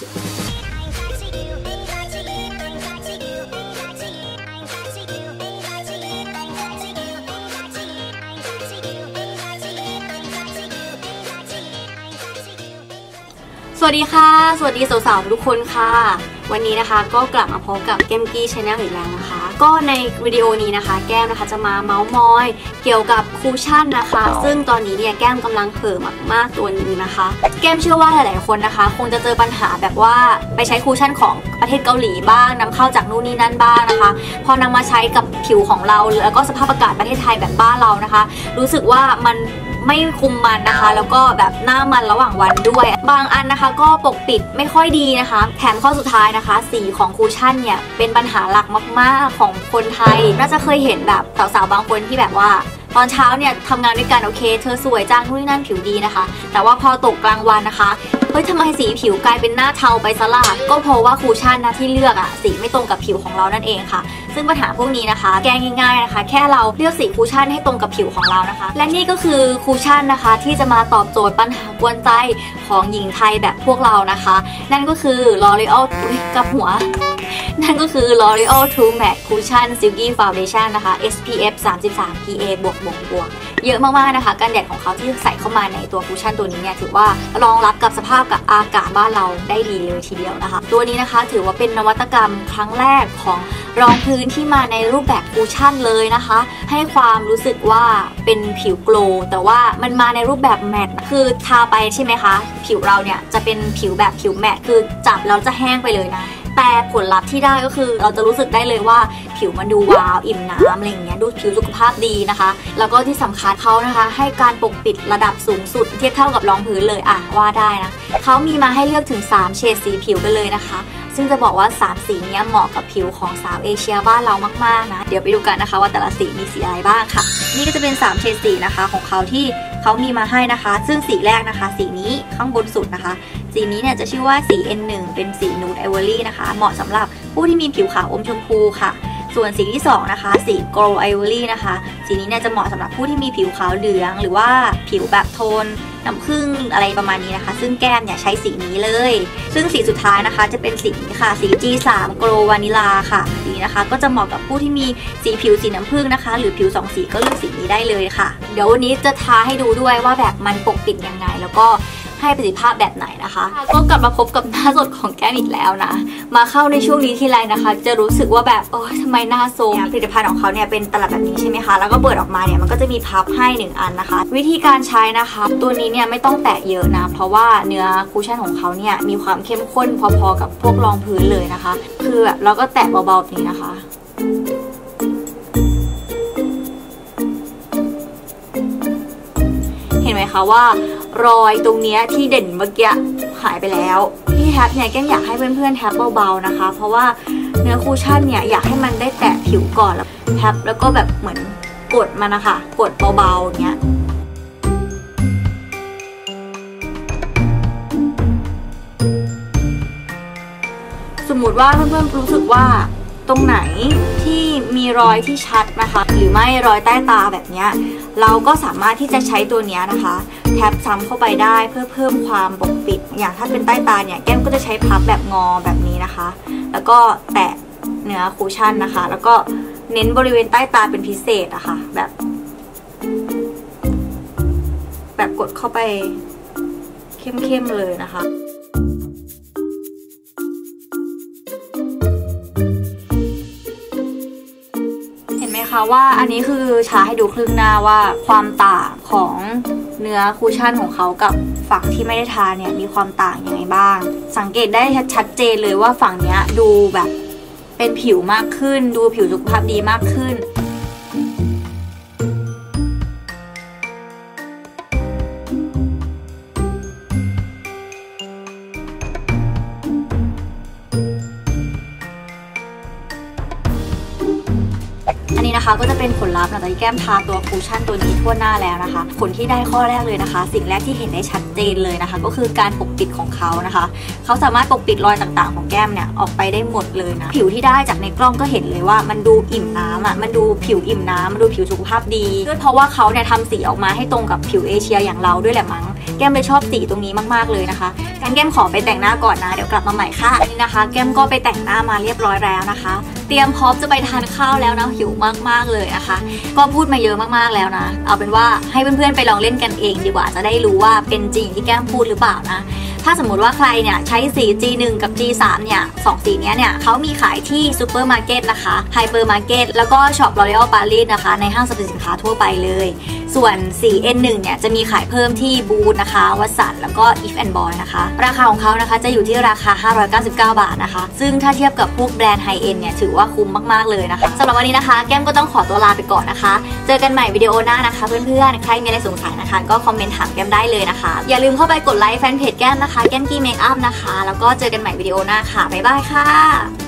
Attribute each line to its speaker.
Speaker 1: สวัสดีค่ะ สวัสดีสาวๆทุกคนค่ะ วันนี้นะคะก็กลับมาพบกับเกมกี้ channel อีกแล้วนะคะ ก็ในวิดีโอนี้นะคะ แก้มนะคะจะมาเมาส์มอย เกี่ยวกับ cushion นะคะ ซึ่งตอนนี้เนี่ยแก้มกำลังเห่อมากๆตัวหนึงนะคะ แก้มเชื่อว่าหลายๆคนนะคะ คงจะเจอปัญหาแบบว่าไปใช้ cushion ของประเทศเกาหลีบ้างนำเข้าจากนู่นนี่นั่นบ้างนะคะ พอนำมาใช้กับผิวของเราแล้วก็สภาพอากาศประเทศไทยแบบบ้านเรานะคะ รู้สึกว่ามัน ไม่คุมมันนะคะ แล้วก็แบบหน้ามันระหว่างวันด้วย บางอันนะคะ ก็ปกปิดไม่ค่อยดีนะคะ แถมข้อสุดท้ายนะคะ สีของ cushion เนี่ยเป็นปัญหาหลักมาก ๆของคนไทย น่าจะเคยเห็นแบบสาวๆบางคนที่แบบว่า ตอนเช้าเนี่ยทำงานด้วยกันโอเค เธอสวยจังนู่นนี่นั่นผิวดีนะคะ แต่ว่าพอตกกลางวันนะคะเฮ้ยทำไมสีผิวกลายเป็นหน้าเทาไปซะล่ะก็เพราะว่าคูชั่นนะที่เลือกอะสีไม่ตรงกับผิวของเรานั่นเองค่ะ ซึ่งปัญหาพวกนี้นะคะ แก้ง่ายๆนะคะ แค่เราเลือกสีคูชั่นให้ตรงกับผิวของเรานะคะ และนี่ก็คือคูชั่นนะคะ ที่จะมาตอบโจทย์ปัญหากวนใจของหญิงไทยแบบพวกเรานะคะ นั่นก็คือ L'Oreal กับหัว นั่นก็คือ L'Oreal True Match Cushion Silky Foundation นะคะ SPF 33 PA บวกบวกบวกเยอะมากๆนะคะกันแดดของเขาที่ใส่เข้ามาในตัว cushion ตัวนี้เนี่ยถือว่ารองรับกับสภาพกับอากาศบ้านเราได้ดีเลยทีเดียวนะคะ ตัวนี้นะคะถือว่าเป็นนวัตกรรมครั้งแรกของรองพื้นที่มาในรูปแบบ cushion เลยนะคะ ให้ความรู้สึกว่าเป็นผิว glow แต่ว่ามันมาในรูปแบบ matte คือทาไปใช่ไหมคะ ผิวเราเนี่ยจะเป็นผิวแบบผิวแมตต์คือจับแล้วจะแห้งไปเลยนะ แต่ผลลัพธ์ที่ได้ก็คือเราจะรู้สึกได้เลยว่าผิวมันดูวาวอิ่มน้ำอะไรอย่างเงี้ยดูผิวสุขภาพดีนะคะ แล้วก็ที่สำคัญเขานะคะ ให้การปกปิดระดับสูงสุดเทียบเท่ากับรองพื้นเลยอะว่าได้นะเขามีมาให้เลือกถึง 3 เฉดสีผิวกันเลยนะคะ ซึ่งจะบอกว่า 3 สีนี้เหมาะกับผิวของสาวเอเชียบ้านเรามากๆนะเดี๋ยวไปดูกันนะคะว่าแต่ละสีมีสีอะไรบ้างค่ะ นี่ก็จะเป็น 3 เฉดสีนะคะของเขาที่เขามีมาให้นะคะ ซึ่งสีแรกนะคะ สีนี้ข้างบนสุดนะคะ สีนี้เนี่ยจะชื่อว่าสี N1 เป็นสีนูดไอวอรี่นะคะ เหมาะสำหรับผู้ที่มีผิวขาวอมชมพูค่ะส่วนสีที่ 2 นะคะ สี Glow Ivory นะคะ สีนี้เนี่ยจะเหมาะสำหรับผู้ที่มีผิวขาวเหลือง หรือว่าผิวแบบโทนน้ำผึ้งอะไรประมาณนี้นะคะ ซึ่งแก้มเนี่ยใช้สีนี้เลย ซึ่งสีสุดท้ายนะคะจะเป็นสีนี้ค่ะ สี G3 Glow Vanilla ค่ะ สีนะคะก็จะเหมาะกับผู้ที่มีสีผิวสีน้ำผึ้งนะคะ หรือผิวสองสีก็เลือกสีนี้ได้เลยค่ะ เดี๋ยววันนี้จะทาให้ดูด้วยว่าแบบมันปกปิดยังไง แล้วก็ ให้ประสิทธิภาพแบบไหนนะคะ ก็กลับมาพบกับหน้าสดของแก้มอีกแล้วนะ มาเข้าในช่วงนี้ทีไรนะคะ จะรู้สึกว่าแบบโอ๊ยทำไมหน้าโซมผลิตภัณฑ์ของเขาเนี่ยเป็นตลับแบบนี้ใช่ไหมคะ แล้วก็เปิดออกมาเนี่ยมันก็จะมีพับให้หนึ่งอันนะคะ วิธีการใช้นะคะ ตัวนี้เนี่ยไม่ต้องแตะเยอะนะ เพราะว่าเนื้อคูชั่นของเขาเนี่ยมีความเข้มข้นพอๆกับพวกรองพื้นเลยนะคะ คือแบบเราก็แตะเบาๆแบบนี้นะคะ ห็นไหมคะว่ารอยตรงเนี้ยที่เด่นเมื่อกี้หายไปแล้วที่แท็บเนี่ยแก้มอยากให้เพื่อนๆแท็บเบาๆนะคะ เพราะว่าเนื้อคูชั่นเนี่ยอยากให้มันได้แตะผิวก่อนแล้วแท็บแล้วก็แบบเหมือนกดมันนะคะกดเบาๆอย่างเงี้ยสมมติว่าเพื่อนๆรู้สึกว่าตรงไหนที่ รอยที่ชัดนะคะ หรือไม่รอยใต้ตาแบบนี้เราก็สามารถที่จะใช้ตัวนี้นะคะ แท็บซ้ำเข้าไปได้เพื่อเพิ่มความปกปิด อย่างถ้าเป็นใต้ตาเนี่ยแก้มก็จะใช้พับแบบงอแบบนี้นะคะ แล้วก็แตะเนื้อคูชั่นนะคะ แล้วก็เน้นบริเวณใต้ตาเป็นพิเศษอะคะ่ะแบบ แบบกดเข้าไปเข้มๆเลยนะคะ นไหมคะว่าอันนี้คือชาให้ดูครึ่งหน้าว่าความต่างของเนื้อคูชั่นของเขากับฝั่งที่ไม่ได้ทาเนี่ยมีความต่างยังไงบ้าง สังเกตได้ชัดเจนเลยว่าฝั่งเนี้ยดูแบบเป็นผิวมากขึ้น ดูผิวสุขภาพดีมากขึ้น นะคะ ก็จะเป็นผลลัพธ์หลังจากที่แก้มทาตัวคูชั่นตัวนี้ทั่วหน้าแล้วนะคะ ผลที่ได้ข้อแรกเลยนะคะ สิ่งแรกที่เห็นได้ชัดเจนเลยนะคะ ก็คือการปกปิดของเขานะคะ เขาสามารถปกปิดรอยต่างๆ ของแก้มเนี่ยออกไปได้หมดเลยนะ ผิวที่ได้จากในกล้องก็เห็นเลยว่ามันดูอิ่มน้ำอะ มันดูผิวอิ่มน้ำมันดูผิวสุขภาพดีด้วยเพราะว่าเขาเนี่ยทำสีออกมาให้ตรงกับผิวเอเชียอย่างเราด้วยแหละมั้งแก้มเลยชอบสีตรงนี้มากๆเลยนะคะงั้นแก้มขอไปแต่งหน้าก่อนนะ เดี๋ยวกลับมาใหม่ค่ะนี่นะคะ แก้มก็ไปแต่งหน้ามาเรียบร้อยแล้วนะคะ เตรียมพร้อมจะไปทานข้าวแล้วนะหิวมากๆเลยนะคะ ก็พูดมาเยอะมากๆแล้วนะ เอาเป็นว่าให้เพื่อนๆไปลองเล่นกันเองดีกว่าจะได้รู้ว่าเป็นจริงที่แก้มพูดหรือเปล่านะถ้าสมมติว่าใครเนี่ยใช้สี G1 กับ G3 เนี่ยสองสีเนี้ยเนี่ยเขามีขายที่ซูเปอร์มาร์เก็ตนะคะไฮเปอร์มาร์เก็ตแล้วก็ช็อป L'Oreal Paris นะคะ ในห้างสรรพสินค้าทั่วไปเลย ส่วนสี N1 เนี่ยจะมีขายเพิ่มที่บูธนะคะวัสันแล้วก็ If and Boy นะคะ ราคาของเขานะคะจะอยู่ที่ราคา 599 บาทนะคะ ซึ่งถ้าเทียบกับพวกแบรนด์ high-end เนี่ยถือว่าคุ้มมาก ๆ เลยนะคะสำหรับวันนี้นะคะ แก้มก็ต้องขอตัวลาไปก่อนนะคะ เจอกันใหม่วิดีโอหน้านะคะ เพื่อนๆ ใครมีอะไรสงสัยนะคะ ก็คอมเมนต์ถามแก้มได้เลยนะคะ อย่าลืมเข้าไปกดไลค์แฟนเพจแก้มนะคะ แก้มกี้เมคอัพนะคะ แล้วก็เจอกันใหม่วิดีโอหน้าค่ะบ๊ายบายค่ะ